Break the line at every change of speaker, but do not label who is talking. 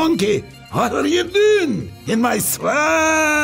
Monkey, what are you doing in my swamp?